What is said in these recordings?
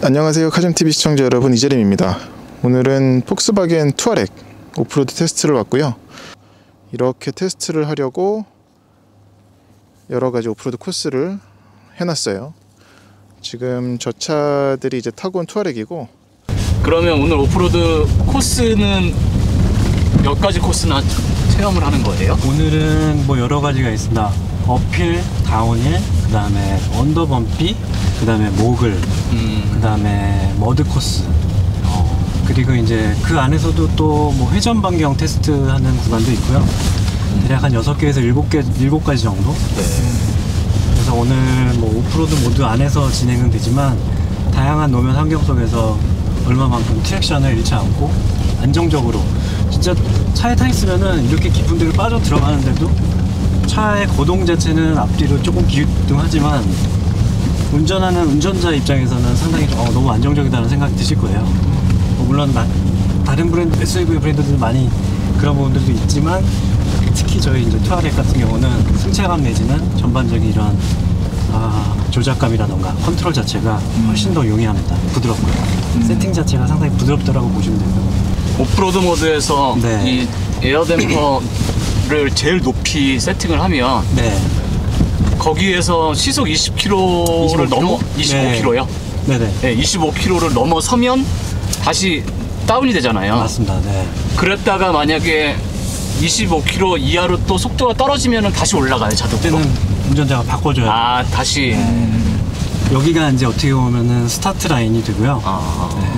안녕하세요. 카즘TV 시청자 여러분 이재림입니다. 오늘은 폭스바겐 투아렉 오프로드 테스트를 왔고요. 이렇게 테스트를 하려고 여러가지 오프로드 코스를 해놨어요. 지금 저 차들이 이제 타고 온 투아렉이고. 그러면 오늘 오프로드 코스는 몇 가지 코스나 체험을 하는 거예요? 오늘은 뭐 여러 가지가 있습니다. uphill, downhill, 그 다음에 under bumpy, 그 다음에 mogul, 음, 그 다음에 mud 코스. 어, 그리고 이제 그 안에서도 또 뭐 회전 반경 테스트 하는 구간도 있고요. 대략 한 6개에서 7개, 7가지 정도? 네. 그래서 오늘 뭐 오프로드 모드 안에서 진행은 되지만 다양한 노면 환경 속에서 얼마만큼 traction을 잃지 않고 안정적으로 진짜 차에 타 있으면은 이렇게 깊은 데로 빠져 들어가는데도 차의 거동 자체는 앞뒤로 조금 기우뚱하지만 운전하는 운전자 입장에서는 상당히 좀, 어, 너무 안정적이다는 생각이 드실 거예요. 뭐 물론 나- 다른 브랜드 SUV 브랜드들 많이 그런 부분들도 있지만 특히 저희 이제 투아렉 같은 경우는 승차감 내지는 전반적인 이런 아, 조작감이라던가 컨트롤 자체가 훨씬 더 용이합니다. 부드럽고요. 세팅 자체가 상당히 부드럽다라고 보시면 되고요. 오프로드 모드에서 네. 이 에어 댐퍼를 제일 높이 세팅을 하면 네. 거기에서 시속 20km를 25km? 넘어 25km요? 네네. 네, 25km를 넘어서면 다시 다운이 되잖아요. 맞습니다. 네. 그랬다가 만약에 25km 이하로 또 속도가 떨어지면 다시 올라가요 자동으로. 그때는 운전자가 바꿔줘야 아 다시. 여기가 이제 어떻게 보면은 스타트 라인이 되고요. 아. 네.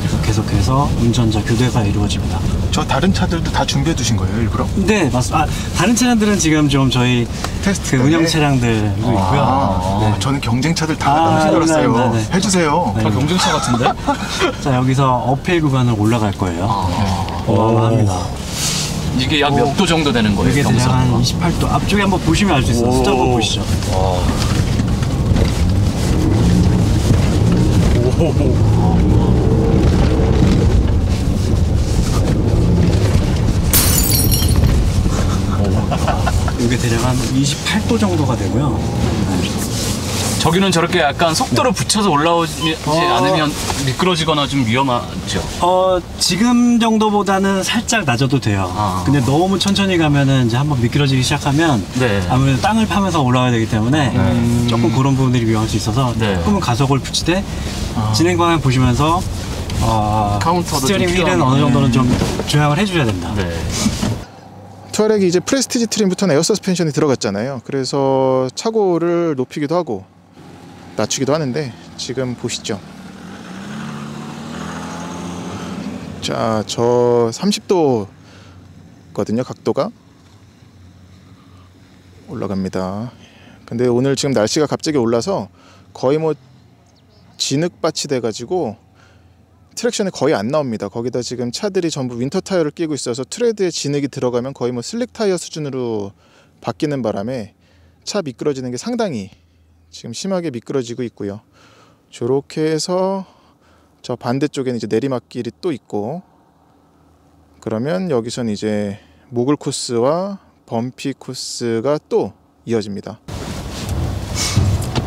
그래서 계속해서 운전자 교대가 이루어집니다. 저 다른 차들도 다 준비해 두신 거예요 일부러? 네, 맞습니다. 아, 다른 차량들은 지금 좀 저희 테스트 그 운영 차량들도 있고요. 아, 네. 저는 경쟁 차들 다 아, 줄 알았어요 네, 네, 네. 해주세요 네. 다 경쟁차 같은데? 자, 여기서 어필 구간을 올라갈 거예요. 어마어마합니다. 이게 약 몇 도 정도 되는 거예요? 이게 대략 경사가? 한 28도. 앞쪽에 한번 보시면 알 수 있어요. 오. 숫자 한번 보시죠. 이게 대략 한 28도 정도가 되고요. 저기는 저렇게 약간 속도를 붙여서 올라오지 어. 않으면 미끄러지거나 좀 위험하죠. 어, 지금 정도보다는 살짝 낮아도 돼요. 아. 근데 너무 천천히 가면은 이제 한번 미끄러지기 시작하면 네. 아무래도 땅을 파면서 올라가야 되기 때문에 네. 조금 그런 부분들이 위험할 수 있어서 네. 조금은 가속을 붙이되 진행 방향 보시면서 어, counter도 steering 좀 wheel은. 어느 정도는 좀 조향을 해줘야 된다. 네. 투아렉이 이제 prestige trim부터는 air suspension이 들어갔잖아요 그래서 차고를 높이기도 하고 낮추기도 하는데 지금 보시죠. 자 저 30도 거든요 각도가. 올라갑니다. 근데 오늘 지금 날씨가 갑자기 올라서 거의 뭐 진흙밭이 돼 가지고 traction이 거의 안 나옵니다. 거기다 지금 차들이 전부 winter 타이어를 끼고 있어서 트레드에 진흙이 들어가면 거의 뭐 slick 타이어 수준으로 바뀌는 바람에 차 미끄러지는 게 상당히 지금 심하게 미끄러지고 있고요. 저렇게 해서 저 반대쪽에는 이제 내리막길이 또 있고 그러면 여기선 이제 mogul 코스와 bumpy 코스가 또 이어집니다.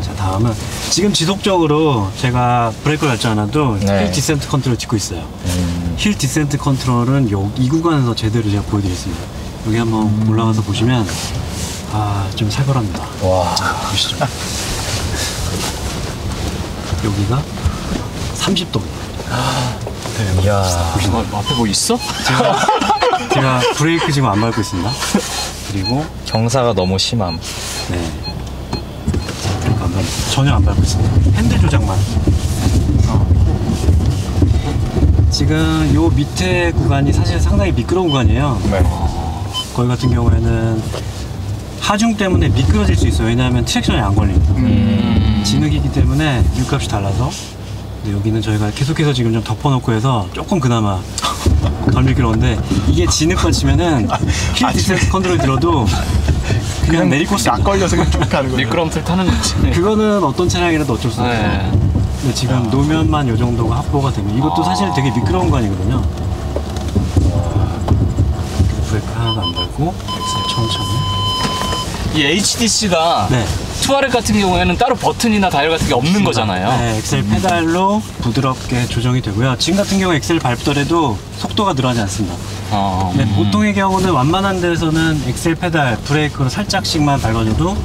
자, 다음은 지금 지속적으로 제가 브레이크를 밟지 않아도 네. hill descent control 찍고 있어요. hill descent control은 요, 이 구간에서 제대로 제가 보여드리겠습니다. 여기 한번 올라가서 보시면 아 좀 살벌합니다. 와. 보시죠. 여기가 30도. 이야. 어, 앞에 뭐 있어? 제가 브레이크 지금 안 밟고 있습니다. 그리고 경사가 너무 심함. 네. 안 밟고 전혀 안 밟고 있습니다. 핸들 조작만. 어. 지금 요 밑에 구간이 사실 상당히 미끄러운 구간이에요. 네. 거기 같은 경우에는 하중 때문에 미끄러질 수 있어요. 왜냐하면 트랙션이 안 걸립니다. 음. 진흙이기 때문에 물값이 달라서 근데 여기는 저희가 계속해서 지금 좀 덮어놓고 해서 조금 그나마 덜 미끄러운데 이게 진흙만 치면은 hill descent control 들어도 그냥 내릴 코스 약 걸려서 그냥 쭉 가는 거예요. 미끄럼틀 타는 거지. 그거는 어떤 차량이라도 어쩔 수 없어요. 네. 근데 지금 노면만 요 정도가 확보가 되면 이것도 사실 되게 미끄러운 거 아니거든요. 브레이크 하나도 안 밟고 엑셀 천천히. 이 HDC가 네 투아렉 같은 경우에는 따로 버튼이나 다이얼 같은 게 없는 거잖아요. 네, 엑셀 페달로 부드럽게 조정이 되고요. 지금 같은 경우 엑셀 밟더라도 속도가 늘어나지 않습니다. 어, 네, 음. 보통의 경우는 완만한 데서는 엑셀 페달 브레이크로 살짝씩만 밟아줘도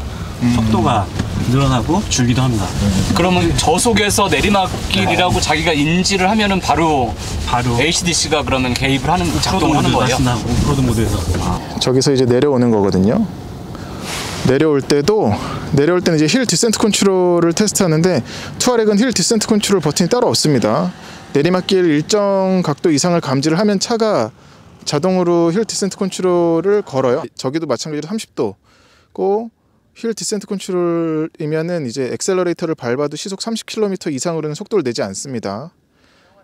속도가 늘어나고 줄기도 합니다. 그러면 저속에서 내리막길이라고 자기가 인지를 하면은 바로 바로 HDC가 그러면 개입을 하는 작동을 하는 거예요. 오프로드 모드에서. 저기서 이제 내려오는 거거든요. 내려올 때도 내려올 때는 이제 hill descent control을 테스트하는데 투아렉은 hill descent control 버튼이 따로 없습니다. 내리막길 일정 각도 이상을 감지를 하면 차가 자동으로 hill descent control을 걸어요. 저기도 마찬가지로 30도고 hill descent control이면은 이제 엑셀러레이터를 밟아도 시속 30km 이상으로는 속도를 내지 않습니다.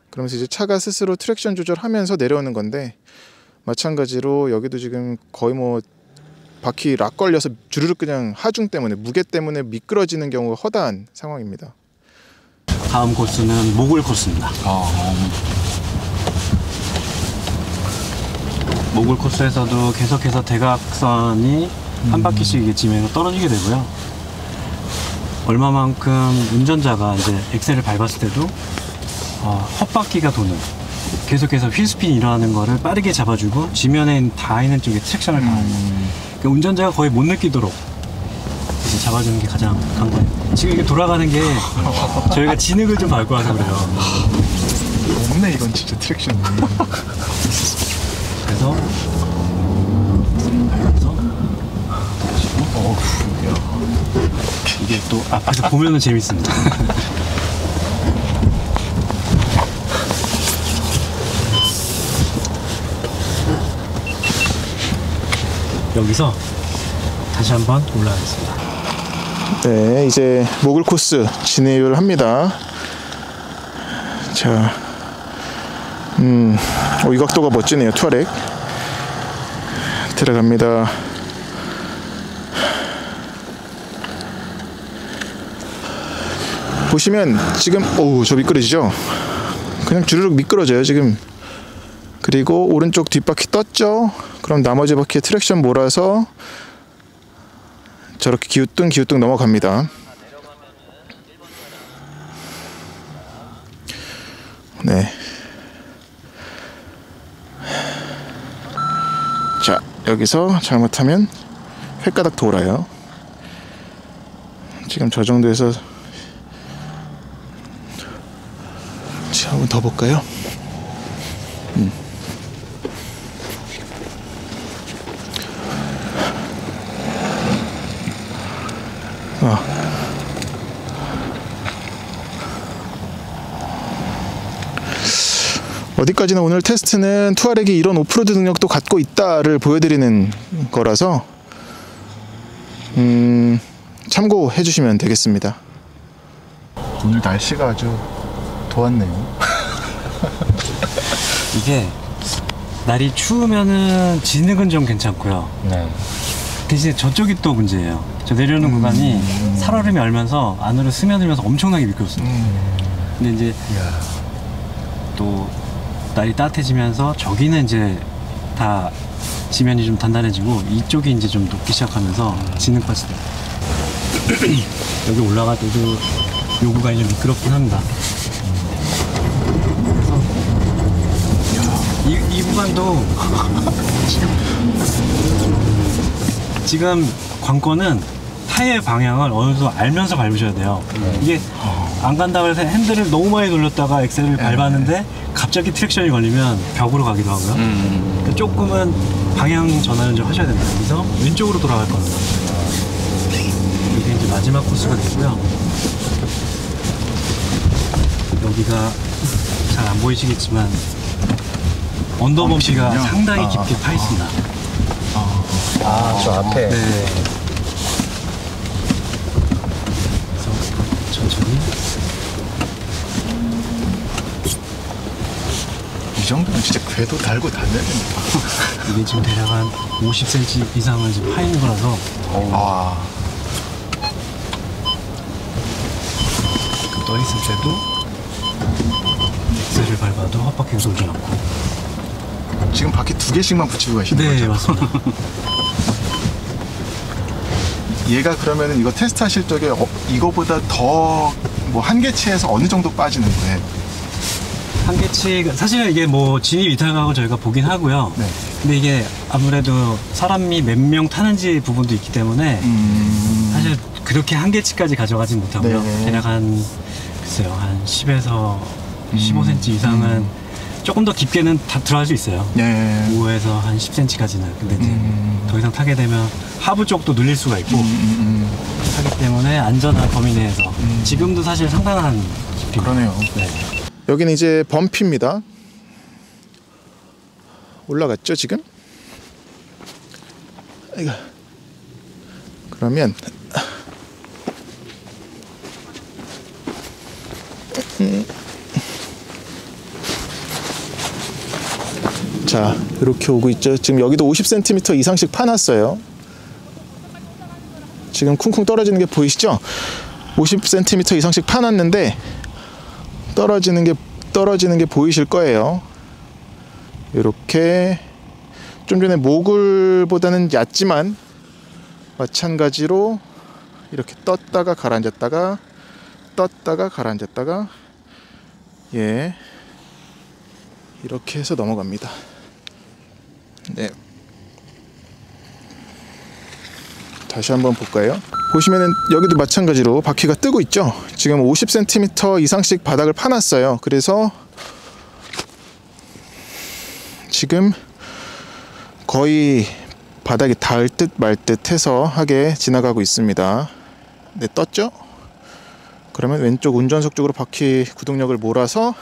그러면서 이제 차가 스스로 traction 조절하면서 내려오는 건데 마찬가지로 여기도 지금 거의 뭐 바퀴 lock 걸려서 주르륵 그냥 하중 때문에 무게 때문에 미끄러지는 경우가 허다한 상황입니다. 다음 코스는 모글 코스입니다. 어, 모글 코스에서도 계속해서 대각선이 한 바퀴씩 이게 지면에서 떨어지게 되고요. 얼마만큼 운전자가 이제 엑셀을 밟았을 때도 어, 헛바퀴가 도는 계속해서 휠스핀이 일어나는 거를 빠르게 잡아주고 지면에 닿아 있는 쪽에 트랙션을 가하는 그러니까 운전자가 거의 못 느끼도록 이제 잡아주는 게 가장 간단해요. 지금 이게 돌아가는 게 저희가 진흙을 좀 밟고 와서 그래요. 없네 이건 진짜 트랙션이. 그래서 그래서 이게 또 앞에서 보면은 재밌습니다. 여기서 다시 한번 올라가겠습니다. 네, 이제 모글 코스 진입을 합니다. 자, 음, 어, 이 각도가 멋지네요. 투아렉 들어갑니다. 보시면 지금 오우 저 미끄러지죠? 그냥 주르륵 미끄러져요 지금. 그리고 오른쪽 뒷바퀴 떴죠? 그럼 나머지 바퀴에 traction 몰아서 저렇게 기우뚱 기우뚱 넘어갑니다. 네. 자, 여기서 잘못하면 회까닥 돌아요. 지금 저 정도에서 자, 한번 더 볼까요? 어디까지나 오늘 테스트는 투아렉이 이런 오프로드 능력도 갖고 있다를 보여드리는 거라서 음, 참고해 주시면 되겠습니다. 오늘 날씨가 아주 도왔네요. 이게 날이 추우면은 진흙은 좀 괜찮고요. 네. 대신에 저쪽이 또 문제예요. 저 내려오는 구간이 살얼음이 얼면서 안으로 스며들면서 엄청나게 미끄럽습니다. 근데 이제 또 날이 따뜻해지면서 저기는 이제 다 지면이 좀 단단해지고 이쪽이 이제 좀 녹기 시작하면서 진흙밭이 돼요. 여기 올라갈 때도 요 구간이 좀 미끄럽긴 합니다. 이, 이 구간도 지금 관건은 타이어의 방향을 어느 정도 알면서 밟으셔야 돼요. 이게 안 간다고 해서 핸들을 너무 많이 돌렸다가 엑셀을 밟았는데 갑자기 트랙션이 걸리면 벽으로 가기도 하고요. 음. 그러니까 조금은 방향 전환을 좀 하셔야 됩니다. 여기서 왼쪽으로 돌아갈 겁니다. 이게 이제 마지막 코스가 되고요. 여기가 잘 안 보이시겠지만 언더범피가. 상당히 아, 깊게 파 있습니다. 아, 저 앞에. 네. 그래서 천천히 정도면 진짜 궤도 달고 달려야 됩니다. 이게 지금 대략 한 50cm 이상은 지금 파 있는 거라서 아, 그떠 있을 때도 엑셀을 밟아도 헛바퀴가 돌지 않고 지금 바퀴 두 개씩만 붙이고 가시는 네 거죠? 맞습니다 얘가 그러면은 이거 테스트 하실 적에 어, 이거보다 더 뭐 한계치에서 어느 정도 빠지는 거예요? 한계치 사실 이게 뭐 진입 이탈각을 저희가 보긴 하고요. 네. 근데 이게 아무래도 사람이 몇 명 타는지 부분도 있기 때문에 음. 사실 그렇게 한계치까지 가져가진 못하고요. 네. 대략 한 글쎄요 한 10에서 음. 15cm 이상은 조금 더 깊게는 다 들어갈 수 있어요. 네. 5에서 한 10cm까지는. 근데 이제 음. 더 이상 타게 되면 하부 쪽도 눌릴 수가 있고 음, 음, 하기 때문에 안전한 범위 내에서 음. 지금도 사실 상당한 깊이. 그러네요. 네. 여기는 이제 범피입니다. 올라갔죠 지금? 그러면 음. 자 이렇게 오고 있죠. 지금 여기도 50cm 이상씩 파놨어요. 지금 쿵쿵 떨어지는 게 보이시죠? 50cm 이상씩 파놨는데 떨어지는 게 떨어지는 게 보이실 거예요. 이렇게 좀 전에 모글보다는 얕지만 마찬가지로 이렇게 떴다가 가라앉았다가 떴다가 가라앉았다가 예 이렇게 해서 넘어갑니다. 네. 다시 한번 볼까요? 보시면은 여기도 마찬가지로 바퀴가 뜨고 있죠. 지금 50cm 이상씩 바닥을 파놨어요. 그래서 지금 거의 바닥이 닿을 듯 말 듯 해서 하게 지나가고 있습니다. 네, 떴죠? 그러면 왼쪽 운전석 쪽으로 바퀴 구동력을 몰아서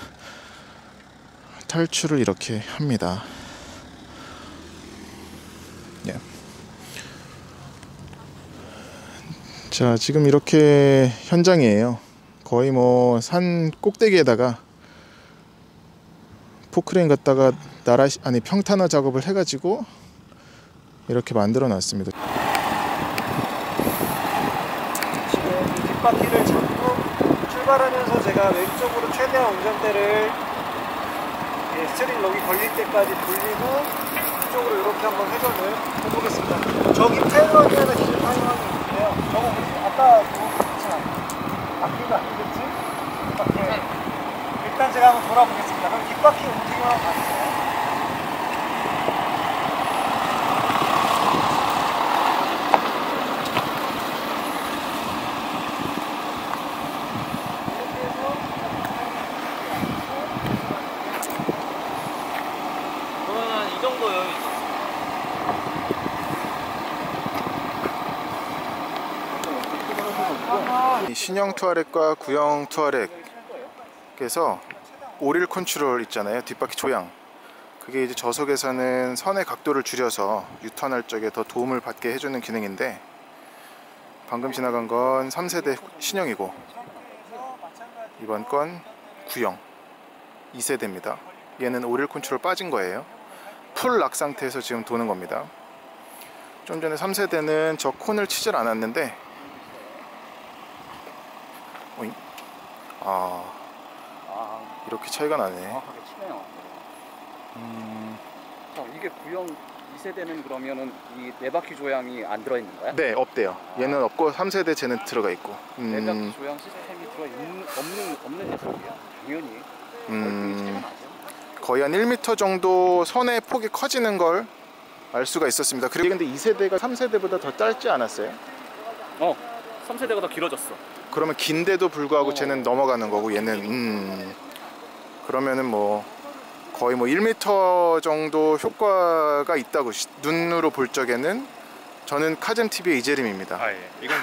탈출을 이렇게 합니다. 자, 지금 이렇게 현장이에요. 거의 뭐 산 꼭대기에다가 포크레인 갖다가 나라 아니 평탄화 작업을 해가지고 이렇게 만들어 놨습니다. 지금 뒷바퀴를 잡고 출발하면서 제가 왼쪽으로 최대한 운전대를 예, steering lock이 걸릴 때까지 돌리고 이쪽으로 이렇게 한번 회전을 해보겠습니다. 저기 테일러니 하나 기술 타이머이 있는데요. 저거 우리 아까 그거 그렇지 않아요? 바퀴가 아니겠지? 뒷바퀴. 일단 제가 한번 돌아보겠습니다. 그럼 뒷바퀴 움직임을 한번 봐주세요. 그러면 이 정도 여유 있어. 이 신형 투아렉과 구형 투아렉에서 오릴 컨트롤 있잖아요. 뒷바퀴 조향. 그게 이제 저속에서는 선의 각도를 줄여서 유턴할 적에 더 도움을 받게 해주는 기능인데 방금 지나간 건 3세대 신형이고 이번 건 구형 2세대입니다. 얘는 all wheel control 빠진 거예요. full lock 상태에서 지금 도는 겁니다. 좀 전에 3세대는 저 콘을 치질 않았는데 오잉? 아 아, 이렇게 차이가 나네. 정확하게 치네요. 음, 어, 이게 구형 2세대는 그러면은 이 네바퀴 조향이 안 들어있는 거야? 네 없대요. 얘는 없고 3세대 쟤는 들어가 있고. 네바퀴 음, 조향 시스템이 들어있는 없는 없는 녀석이야. 당연히. 음, 거의 한 1m 정도 선의 폭이 커지는 걸 알 수가 있었습니다. 그리고 근데 2세대가 3세대보다 더 짧지 않았어요? 어, 3세대가 더 길어졌어. 그러면 긴데도 불구하고 어. 쟤는 넘어가는 거고 얘는 음, 그러면은 뭐 거의 뭐 1m 정도 효과가 있다고 시- 눈으로 볼 적에는 저는 카젠 TV의 이재림입니다. 아 예. 이건